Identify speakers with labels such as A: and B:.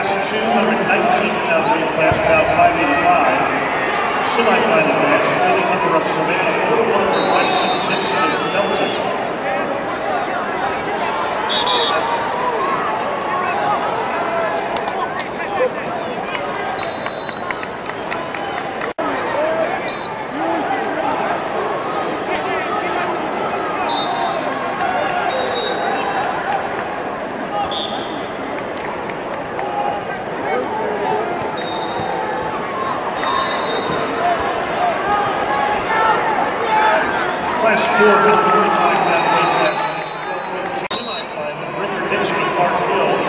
A: Class 219 now to be flashed out 585. Semi-final match, the number of Savannah Portable and Bryson Dixon. Last four, 25 men win that match. Tonight by Ricker Dinsky Parkville.